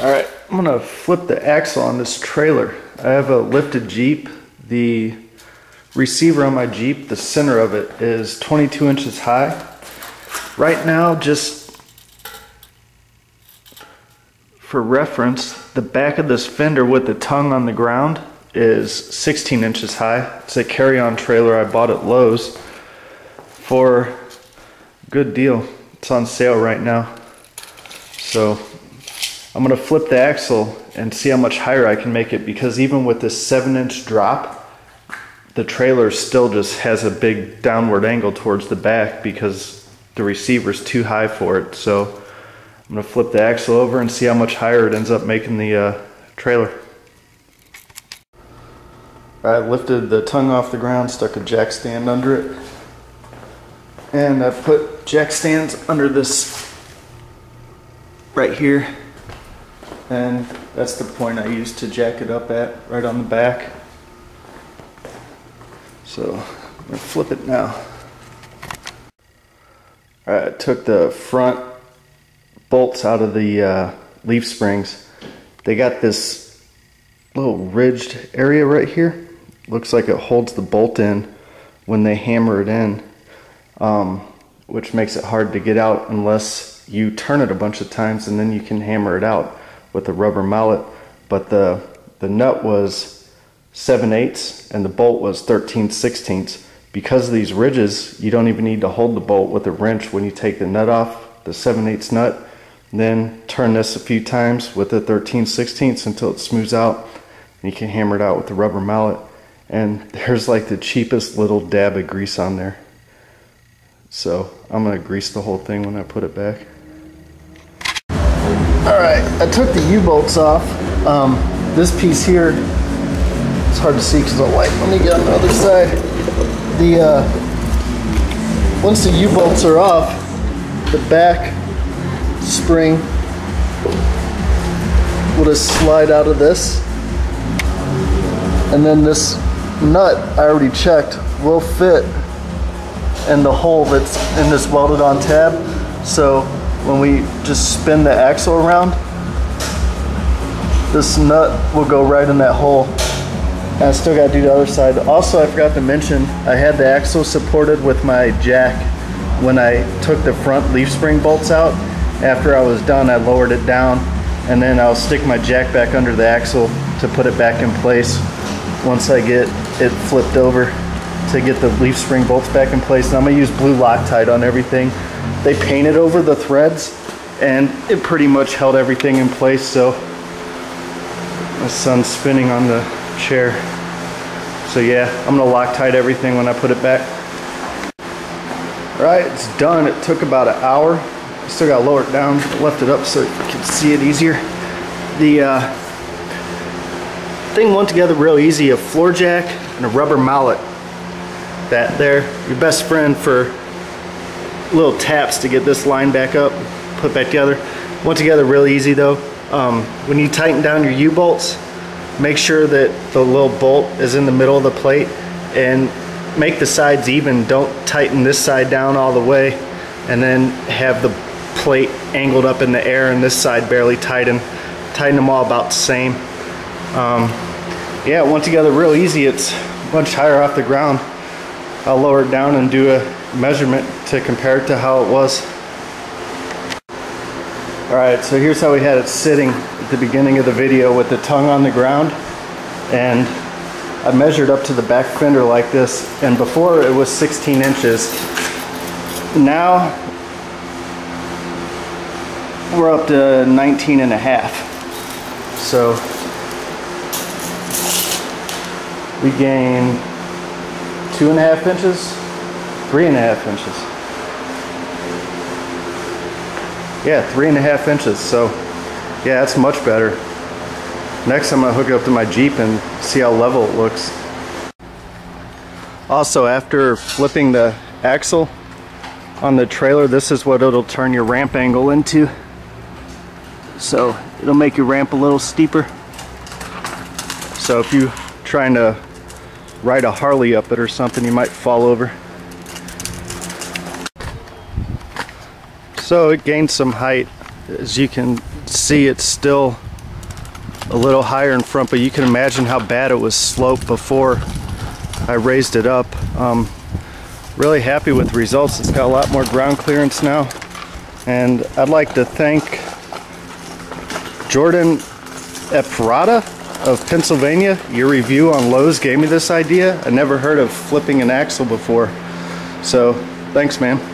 Alright, I'm gonna flip the axle on this trailer. I have a lifted Jeep. The receiver on my Jeep, the center of it is 22 inches high. Right now, just for reference, the back of this fender with the tongue on the ground is 16 inches high. It's a carry-on trailer I bought at Lowe's for good deal. It's on sale right now. So I'm gonna flip the axle and see how much higher I can make it because even with this seven inch drop, the trailer still just has a big downward angle towards the back because the receiver's too high for it. So I'm gonna flip the axle over and see how much higher it ends up making the uh, trailer. I lifted the tongue off the ground, stuck a jack stand under it, and I put jack stands under this right here and that's the point I used to jack it up at, right on the back. So I'm gonna flip it now. All right, I took the front bolts out of the uh, leaf springs. They got this little ridged area right here. Looks like it holds the bolt in when they hammer it in, um, which makes it hard to get out unless you turn it a bunch of times and then you can hammer it out with a rubber mallet, but the, the nut was 7 eighths and the bolt was 13 sixteenths. Because of these ridges, you don't even need to hold the bolt with a wrench when you take the nut off, the 7 eighths nut. Then turn this a few times with the 13 sixteenths until it smooths out and you can hammer it out with the rubber mallet. And there's like the cheapest little dab of grease on there. So I'm gonna grease the whole thing when I put it back. All right, I took the U-bolts off. Um, this piece here, it's hard to see because of the light. Let me get on the other side. The uh, Once the U-bolts are off, the back spring will just slide out of this. And then this nut, I already checked, will fit in the hole that's in this welded on tab. So when we just spin the axle around, this nut will go right in that hole. And I still got to do the other side. Also, I forgot to mention, I had the axle supported with my jack when I took the front leaf spring bolts out. After I was done, I lowered it down and then I'll stick my jack back under the axle to put it back in place once I get it flipped over to get the leaf spring bolts back in place. And I'm gonna use blue Loctite on everything they painted over the threads and it pretty much held everything in place. So my son's spinning on the chair. So yeah, I'm gonna Loctite everything when I put it back. All right, it's done. It took about an hour. Still got to lower it down, left it up so you can see it easier. The uh, thing went together real easy, a floor jack and a rubber mallet. That there, your best friend for little taps to get this line back up, put back together. Went together really easy though. Um, when you tighten down your U-bolts, make sure that the little bolt is in the middle of the plate and make the sides even. Don't tighten this side down all the way and then have the plate angled up in the air and this side barely tighten. Tighten them all about the same. Um, yeah, it went together real easy. It's much higher off the ground. I'll lower it down and do a measurement to compare it to how it was. Alright, so here's how we had it sitting at the beginning of the video with the tongue on the ground. And I measured up to the back fender like this, and before it was 16 inches. Now we're up to 19 and a half. So we gain two and a half inches three and a half inches. Yeah, three and a half inches. So yeah, that's much better. Next I'm gonna hook it up to my Jeep and see how level it looks. Also, after flipping the axle on the trailer, this is what it'll turn your ramp angle into. So it'll make your ramp a little steeper. So if you're trying to ride a Harley up it or something, you might fall over. So it gained some height. As you can see it's still a little higher in front but you can imagine how bad it was sloped before I raised it up. Um, really happy with the results. It's got a lot more ground clearance now. And I'd like to thank Jordan Ephrata of Pennsylvania your review on Lowe's gave me this idea. I never heard of flipping an axle before. So thanks man